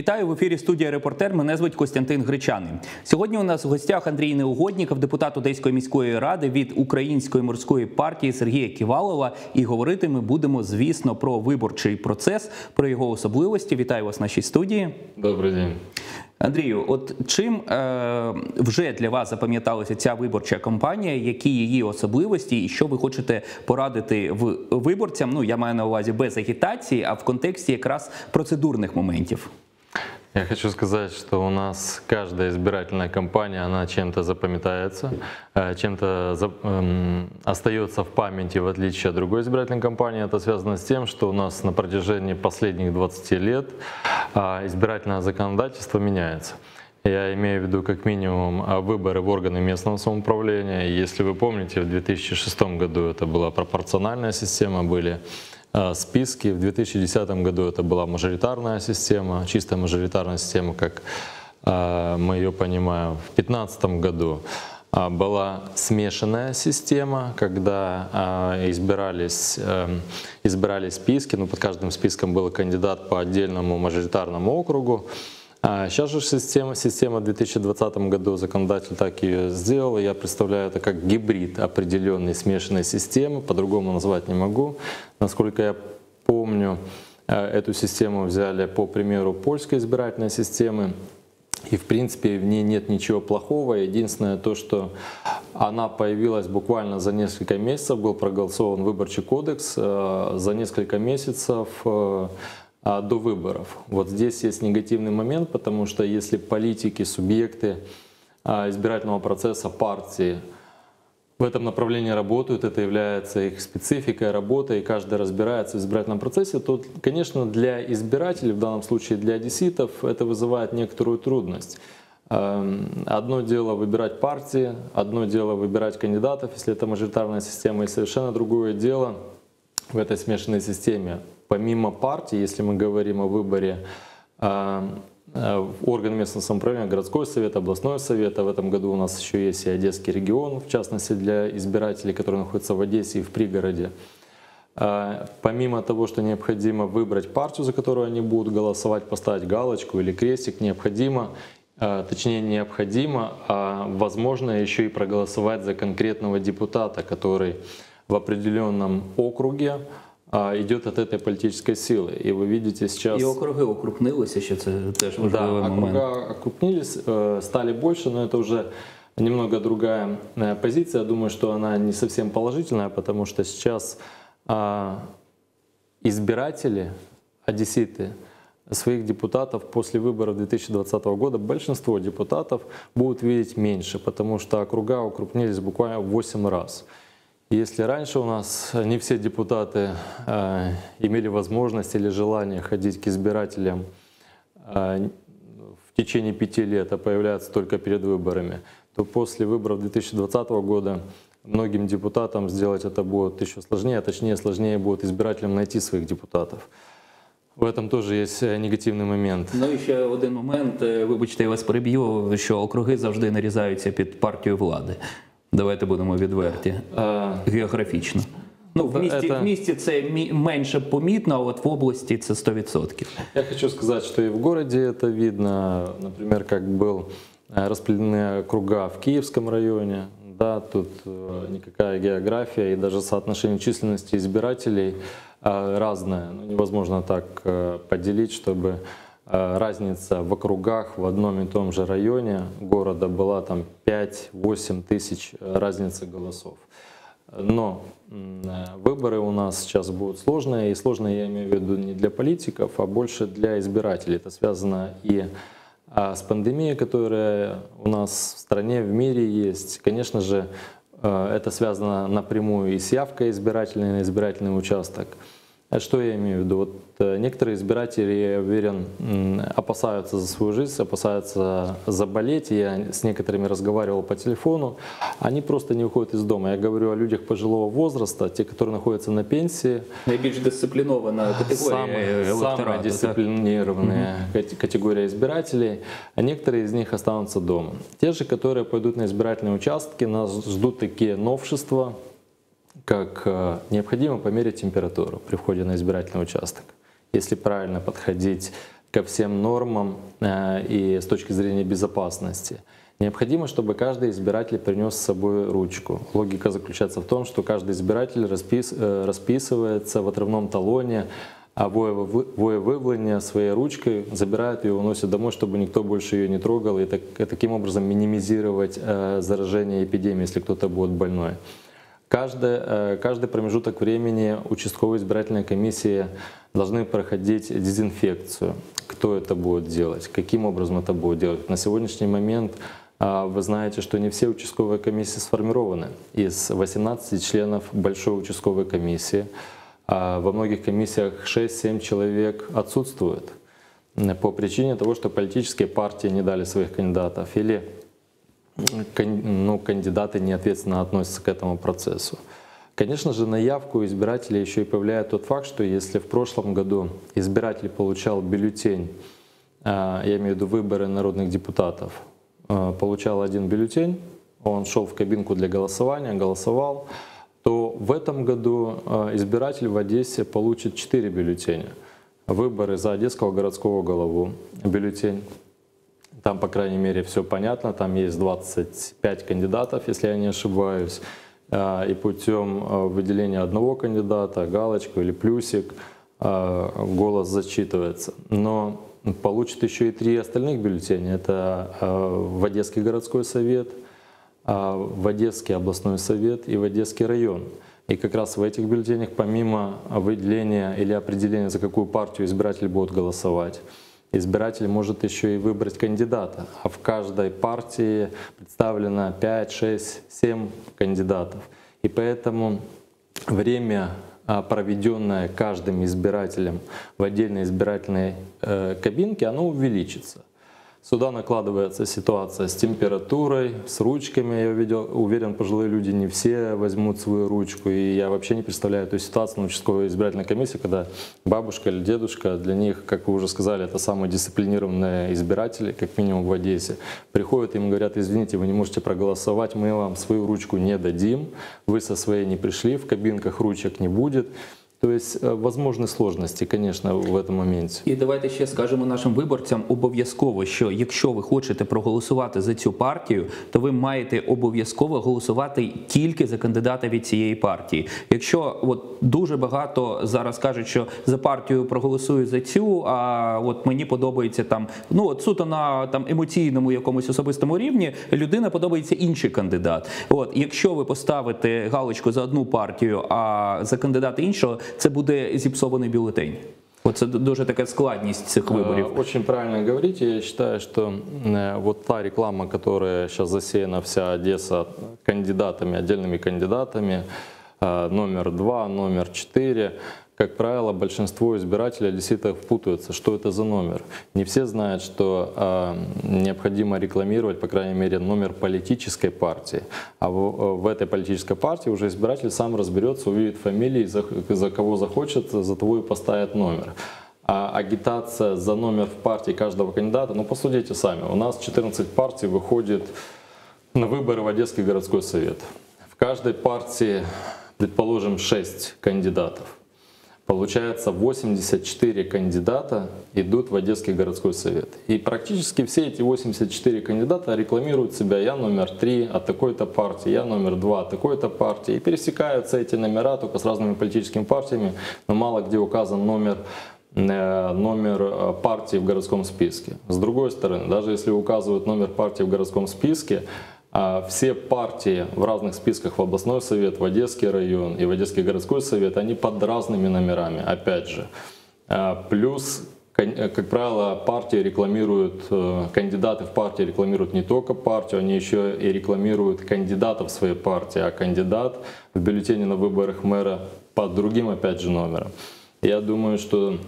Вітаю в ефірі студія Репортер. Мене звуть Костянтин Гречанин. Сьогодні у нас в гостях Андрій Неугодніков, депутат Одеської міської ради від Української морської партії Сергія Ківалова. І говорити ми будемо, звісно, про виборчий процес, про його особливості. Вітаю вас в нашій студії. Добрий день. Андрію, от чим е, вже для вас запам'яталася ця виборча кампанія, які її особливості, і що ви хочете порадити в виборцям? Ну я маю на увазі без агітації, а в контексті якраз процедурних моментів. Я хочу сказать, что у нас каждая избирательная кампания, она чем-то запоминается, э, чем-то эм, остается в памяти, в отличие от другой избирательной кампании. Это связано с тем, что у нас на протяжении последних 20 лет а, избирательное законодательство меняется. Я имею в виду как минимум а, выборы в органы местного самоуправления. Если вы помните, в 2006 году это была пропорциональная система, были Э, списки. В 2010 году это была мажоритарная система, чистая мажоритарная система, как э, мы ее понимаем. В 2015 году э, была смешанная система, когда избирались, избирались списки, но под каждым списком был кандидат по отдельному мажоритарному округу. А сейчас же система, система в 2020 году законодатель так ее сделал. Я представляю это как гибрид определенной смешанной системы, по-другому назвать не могу. Насколько я помню, э, эту систему взяли по примеру польской избирательной системы. И в принципе в ней нет ничего плохого. Единственное то, что она появилась буквально за несколько месяцев, был проголосован выборчий кодекс. Э, за несколько месяцев э, а, до выборов. Вот здесь есть негативный момент, потому что если политики, субъекты а, избирательного процесса, партии в этом направлении работают, это является их спецификой работы, и каждый разбирается в избирательном процессе, то, конечно, для избирателей, в данном случае для одесситов, это вызывает некоторую трудность. Эм, одно дело выбирать партии, одно дело выбирать кандидатов, если это мажоритарная система, и совершенно другое дело в этой смешанной системе помимо партии, если мы говорим о выборе а, а, орган местного самоуправления, городской совет, областной совет, а в этом году у нас еще есть и Одесский регион, в частности для избирателей, которые находятся в Одессе и в пригороде. Помимо того, что необходимо выбрать партию, за которую они будут голосовать, поставить галочку или крестик, необходимо, точнее необходимо, а возможно еще и проголосовать за конкретного депутата, который в определенном округе идет от этой политической силы. И вы видите сейчас... И округи що це теж важливий да, момент. округа окрупнились, э, стали больше, но это уже немного другая э, позиция. Я думаю, что она не совсем положительная, потому что сейчас избиратели, одесситы, своих депутатов после выборов 2020 года большинство депутатов будут видеть меньше, потому что округа укрупнились буквально в 8 раз. Если раньше у нас не все депутаты э, имели возможность или желание ходить к избирателям э, в течение пяти лет, а появляются только перед выборами, то после выборов 2020 года многим депутатам сделать это будет еще сложнее, а точнее сложнее будет избирателям найти своих депутатов. В этом теж є негативний момент. Ну і ще один момент. Вибачте, я вас переб'ю, що округи завжди нарізаються під партію влади. Давайте будемо відверті а... географічно. Ну, в місті, это... в місті це менше помітно, а от в області це 100%. Я хочу сказать, что и в городе это видно. Например, как был э, распределены округа в Киевском районе. Да, тут э, никакая география и даже соотношение численности избирателей э, разное. Ну, невозможно так поделить, чтобы Э, разница в округах в одном и том же районе города была там 5-8 тысяч разницы голосов. Но выборы у нас сейчас будут сложные, и сложные я имею в виду не для политиков, а больше для избирателей. Это связано и а, с пандемией, которая у нас в стране, в мире есть. Конечно же, э, это связано напрямую и с явкой избирателей на избирательный участок. А что я имею в виду? Вот э, некоторые избиратели, я уверен, опасаются за свою жизнь, опасаются заболеть. Я с некоторыми разговаривал по телефону. Они просто не выходят из дома. Я говорю о людях пожилого возраста, те, которые находятся на пенсии. Наиболее дисциплинованная категория Самая, самая дисциплинированная так? категория избирателей. А некоторые из них останутся дома. Те же, которые пойдут на избирательные участки, нас ждут такие новшества, как э, необходимо померить температуру при входе на избирательный участок. Если правильно подходить ко всем нормам э, и с точки зрения безопасности. Необходимо, чтобы каждый избиратель принес с собой ручку. Логика заключается в том, что каждый избиратель распис, э, расписывается в отрывном талоне, а воевывление своей ручкой забирает ее, уносит домой, чтобы никто больше ее не трогал, и, так, и таким образом минимизировать э, заражение эпидемии, если кто-то будет больной. Каждый, э, каждый промежуток времени участковые избирательные комиссии должны проходить дезинфекцию. Кто это будет делать? Каким образом это будет делать? На сегодняшний момент э, вы знаете, что не все участковые комиссии сформированы. Из 18 членов большой участковой комиссии а во многих комиссиях 6-7 человек отсутствуют по причине того, что политические партии не дали своих кандидатов или ну, кандидаты неответственно относятся к этому процессу. Конечно же, на явку избирателей еще и повлияет тот факт, что если в прошлом году избиратель получал бюллетень, а, я имею в виду выборы народных депутатов, а, получал один бюллетень, он шел в кабинку для голосования, голосовал, то в этом году а, избиратель в Одессе получит 4 бюллетеня. Выборы за Одесского городского голову, бюллетень. Там, по крайней мере, все понятно. Там есть 25 кандидатов, если я не ошибаюсь. А, и путем а, выделения одного кандидата, галочку или плюсик, голос зачитывается. Но получит еще и три остальных бюллетеня. Это в Одесский городской совет – а, в Одесский областной совет и в Одесский район. И как раз в этих бюллетенях, помимо выделения или определения, за какую партию избиратель будет голосовать, избиратель может еще и выбрать кандидата. А в каждой партии представлено 5, 6, 7 кандидатов. И поэтому время, а, проведенное каждым избирателем в отдельной избирательной э, кабинке, оно увеличится. Сюда накладывается ситуация с температурой, с ручками. Я видел, уверен, пожилые люди не все возьмут свою ручку. И я вообще не представляю эту ситуацию на участковой избирательной комиссии, когда бабушка или дедушка, для них, как вы уже сказали, это самые дисциплинированные избиратели, как минимум в Одессе, приходят им говорят, извините, вы не можете проголосовать, мы вам свою ручку не дадим, вы со своей не пришли, в кабинках ручек не будет. То есть е, возможні сложності, звісно, в цьому моменті. І давайте ще скажемо нашим виборцям обов'язково, що якщо ви хочете проголосувати за цю партію, то ви маєте обов'язково голосувати тільки за кандидата від цієї партії. Якщо от дуже багато зараз кажуть, що за партію проголосую за цю, а от мені подобається там, ну от суто на там емоційному якомусь особистому рівні, людина подобається інший кандидат. От якщо ви поставите галочку за одну партію, а за кандидата іншого це буде зіпсований бюлетень. Оце дуже така складність цих виборів. Очень правильно говорите. Я считаю, что вот та реклама, которая сейчас засеяна вся Одесса кандидатами, отдельными кандидатами, номер два, номер четыре, как правило, большинство избирателей действительно впутаются, что это за номер. Не все знают, что э, необходимо рекламировать, по крайней мере, номер политической партии. А в, в этой политической партии уже избиратель сам разберется, увидит фамилии, за, за кого захочет, за того и поставит номер. А агитация за номер в партии каждого кандидата, ну посудите сами, у нас 14 партий выходит на выборы в Одесский городской совет. В каждой партии, предположим, 6 кандидатов. Получается, 84 кандидата идут в Одесский городской совет. И практически все эти 84 кандидата рекламируют себя. Я номер три от такой-то партии, я номер два от такой-то партии. И пересекаются эти номера только с разными политическими партиями, но мало где указан номер э, номер э, партии в городском списке. С другой стороны, даже если указывают номер партии в городском списке, а все партии в разных списках в областной совет, в Одесский район и в Одесский городской совет, они под разными номерами, опять же. А, плюс, как правило, партии рекламируют, э, кандидаты в партии рекламируют не только партию, они еще и рекламируют кандидатов своей партии, а кандидат в бюллетене на выборах мэра под другим, опять же, номером. Я думаю, что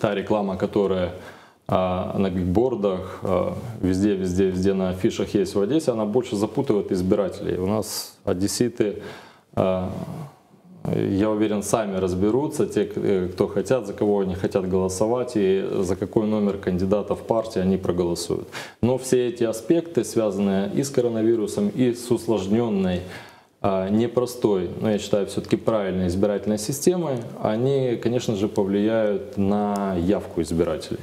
та реклама, которая а на бигбордах, а, везде, везде, везде на афишах есть в Одессе, она больше запутывает избирателей. У нас одесситы, а, я уверен, сами разберутся, те, э, кто хотят, за кого они хотят голосовать и за какой номер кандидата в партии они проголосуют. Но все эти аспекты, связанные и с коронавирусом, и с усложненной непростой, но я считаю все-таки правильной избирательной системой, они, конечно же, повлияют на явку избирателей.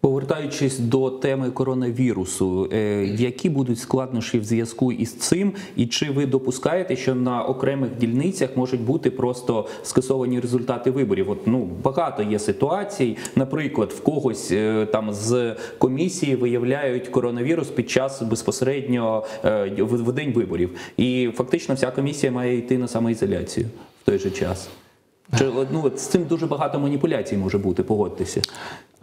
Повертаючись до теми коронавірусу, е, які будуть складнощі в зв'язку із цим, і чи ви допускаєте, що на окремих дільницях можуть бути просто скасовані результати виборів? От ну багато є ситуацій. Наприклад, в когось е, там з комісії виявляють коронавірус під час безпосередньо е, в, день виборів, і фактично вся комісія має йти на самоізоляцію в той же час. Чи ну з цим дуже багато маніпуляцій може бути, погодьтеся.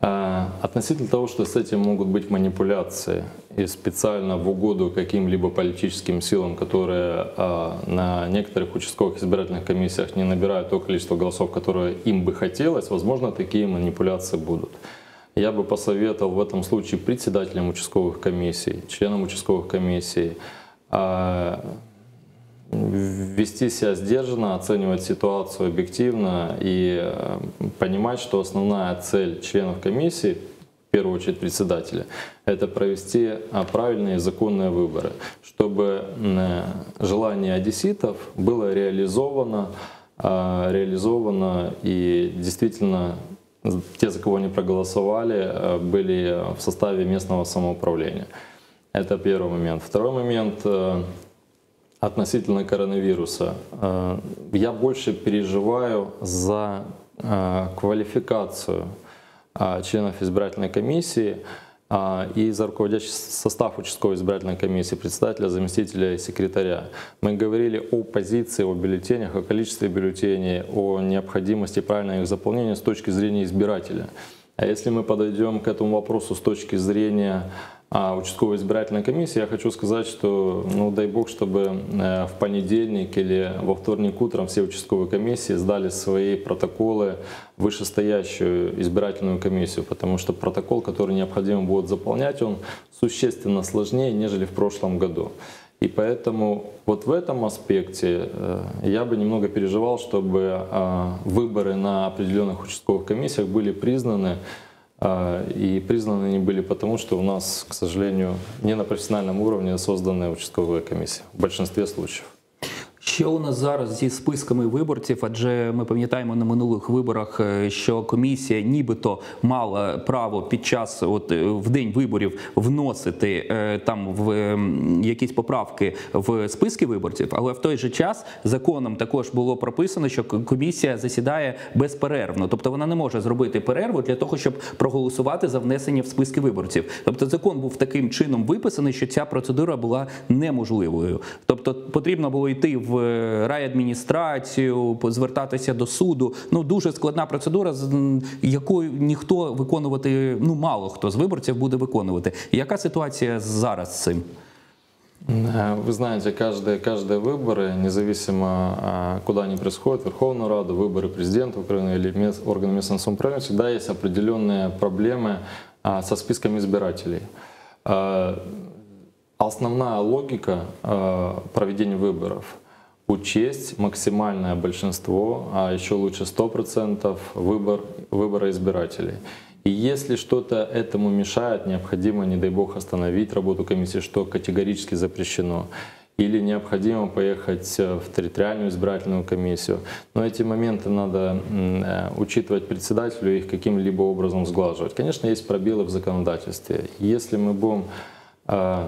А, Относительно того, что с этим могут быть манипуляции и специально в угоду каким-либо политическим силам, которые а, на некоторых участковых избирательных комиссиях не набирают то количество голосов, которое им бы хотелось, возможно, такие манипуляции будут. Я бы посоветовал в этом случае председателям участковых комиссий, членам участковых комиссий а, вести себя сдержанно, оценивать ситуацию объективно и э, понимать, что основная цель членов комиссии, в первую очередь председателя, это провести а, правильные законные выборы, чтобы э, желание одесситов было реализовано, реализовано и действительно те, за кого они проголосовали, э, были в составе местного самоуправления. Это первый момент. Второй момент э, относительно коронавируса. Э, Я больше переживаю за э, квалификацию э, членов избирательной комиссии и за руководящий состав участковой избирательной комиссии, председателя, заместителя и секретаря. Мы говорили о позиции, о бюллетенях, о количестве бюллетеней, о необходимости правильного их заполнения с точки зрения избирателя. А если мы подойдем к этому вопросу с точки зрения а, участковой избирательной комиссии, я хочу сказать, что, ну, дай бог, чтобы э, в понедельник или во вторник утром все участковые комиссии сдали свои протоколы в вышестоящую избирательную комиссию, потому что протокол, который необходимо будет заполнять, он существенно сложнее, нежели в прошлом году. И поэтому вот в этом аспекте э, я бы немного переживал, чтобы э, выборы на определенных участковых комиссиях были признаны И признаны они были потому, что у нас, к сожалению, не на профессиональном уровне созданы участковые комиссии в большинстве случаев. Що у нас зараз зі списками виборців? Адже ми пам'ятаємо на минулих виборах, е, що комісія нібито мала право під час, от е, в день виборів, вносити е, там в якісь поправки в списки виборців, але в той же час законом також було прописано, що комісія засідає безперервно, тобто вона не може зробити перерву для того, щоб проголосувати за внесення в списки виборців. Тобто закон був таким чином виписаний, що ця процедура була неможливою. Тобто потрібно було йти в е, райадміністрацію, по- звертатися до суду. Ну дуже складна процедура, з м, якою ніхто виконувати, ну мало хто з виборців буде виконувати. Яка ситуація зараз з цим? Э, Вы знаете, каждые, каждые выборы, независимо а, куда они происходят, Верховную Раду, выборы президента Украины или мест, органы местного самоуправления, всегда есть определенные проблемы а, со списком избирателей. А, Основная логика а, проведения выборов – учесть максимальное большинство, а еще лучше 100% выбор, выбора избирателей. И если что-то этому мешает, необходимо, не дай бог, остановить работу комиссии, что категорически запрещено. Или необходимо поехать э, в территориальную избирательную комиссию. Но эти моменты надо э, учитывать председателю и их каким-либо образом сглаживать. Конечно, есть пробелы в законодательстве. Если мы будем э,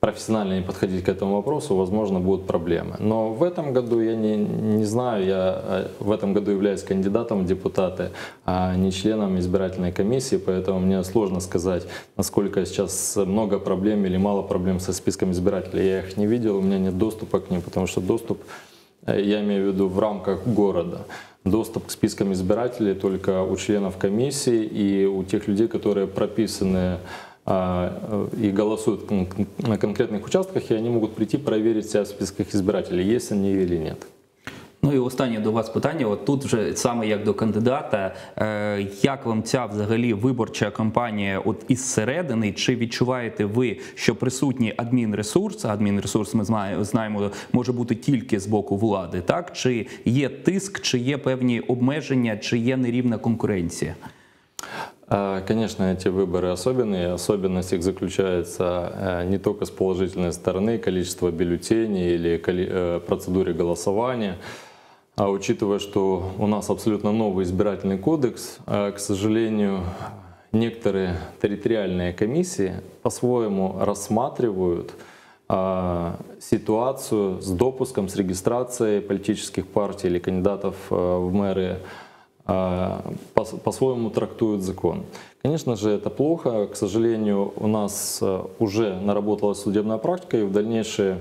профессионально не подходить к этому вопросу, возможно, будут проблемы. Но в этом году я не, не знаю, я э, в этом году являюсь кандидатом в депутаты, а не членом избирательной комиссии, поэтому мне сложно сказать, насколько сейчас много проблем или мало проблем со списком избирателей. Я их не видел, у меня нет доступа к ним, потому что доступ, э, я имею в виду в рамках города. Доступ к спискам избирателей только у членов комиссии и у тех людей, которые прописаны и голосуют на конкретных участках, и они могут прийти проверить себя в списках избирателей, есть они или нет. Ну і останнє до вас питання. От тут вже саме як до кандидата, е, як вам ця взагалі виборча кампанія от із середини? Чи відчуваєте ви, що присутній адмінресурс? Адмінресурс ми знаємо, може бути тільки з боку влади, так чи є тиск, чи є певні обмеження, чи є нерівна конкуренція? А, Конечно, эти выборы особенные. Особенность их заключается э, не только с положительной стороны, количества бюллетеней или э, процедуре голосования. А учитывая, что у нас абсолютно новый избирательный кодекс, э, к сожалению, некоторые территориальные комиссии по-своему рассматривают ситуацию с допуском, с регистрацией политических партий или кандидатов в мэры по-своему трактуют закон. Конечно же, это плохо. К сожалению, у нас э, уже наработалась судебная практика, и в дальнейшие,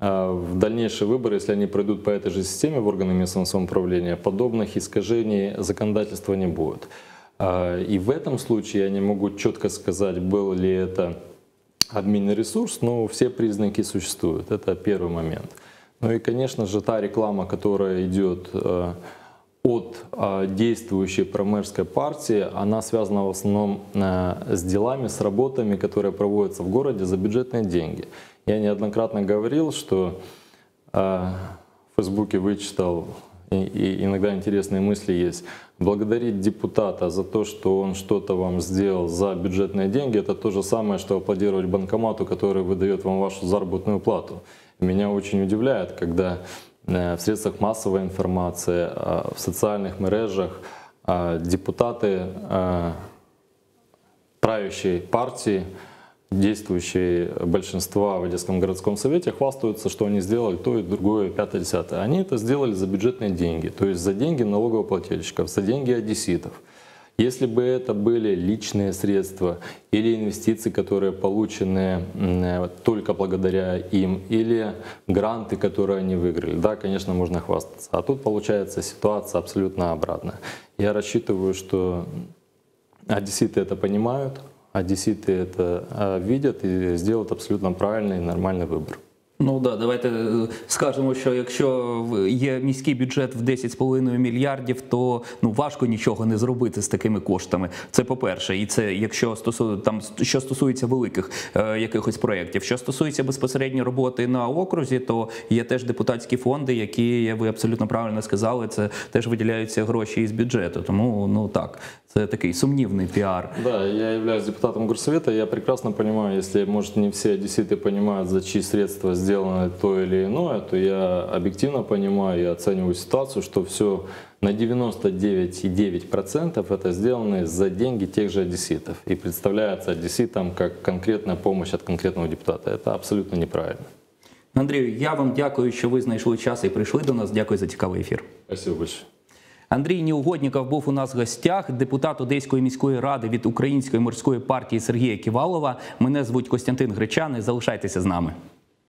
э, в дальнейшие выборы, если они пройдут по этой же системе в органы местного самоуправления, подобных искажений законодательства не будет. А, И в этом случае я не могу четко сказать, был ли это админный ресурс, но все признаки существуют. Это первый момент. Ну и, конечно же, та реклама, которая идет э, от э, действующей промерской партии, она связана в основном э, с делами, с работами, которые проводятся в городе за бюджетные деньги. Я неоднократно говорил, что э, в Фейсбуке вычитал, и, иногда интересные мысли есть. Благодарить депутата за то, что он что-то вам сделал за бюджетные деньги, это то же самое, что аплодировать банкомату, который выдает вам вашу заработную плату. Меня очень удивляет, когда в средствах массовой информации, в социальных мережах депутаты правящей партии, действующие большинства в Одесском городском совете хвастаются, что они сделали то и другое, пятое, десятое. Они это сделали за бюджетные деньги, то есть за деньги налогоплательщиков, за деньги одесситов. Если бы это были личные средства или инвестиции, которые получены м, только благодаря им, или гранты, которые они выиграли, да, конечно, можно хвастаться. А тут получается ситуация абсолютно обратная. Я рассчитываю, что Одесситы это понимают, одесситы это э, видят и сделают абсолютно правильный и нормальный выбор. Ну да, давайте е, скажемо, що якщо є міський бюджет в 10,5 мільярдів, то ну важко нічого не зробити з такими коштами. Це по-перше, і це якщо стосує там що стосується великих е, якихось проєктів. Що стосується безпосередньо роботи на окрузі, то є теж депутатські фонди, які як ви абсолютно правильно сказали, це теж виділяються гроші із бюджету. Тому ну так, це такий сумнівний піар. Да, я являюсь депутатом горсовета, я прекрасно понимаю, если, может, не все одесситы понимают, за чьи средства сделано то или иное, то я объективно понимаю и оцениваю ситуацию, что все на 99,9% это сделано за деньги тех же одесситов и представляется одесситам как конкретная помощь от конкретного депутата. Это абсолютно неправильно. Андрію, я вам дякую, що ви знайшли час і прийшли до нас. Дякую за цікавий ефір. Спасибо большое. Андрій Неугодніков був у нас в гостях, депутат Одеської міської ради від Української морської партії Сергія Ківалова. Мене звуть Костянтин Гречани. Залишайтеся з нами.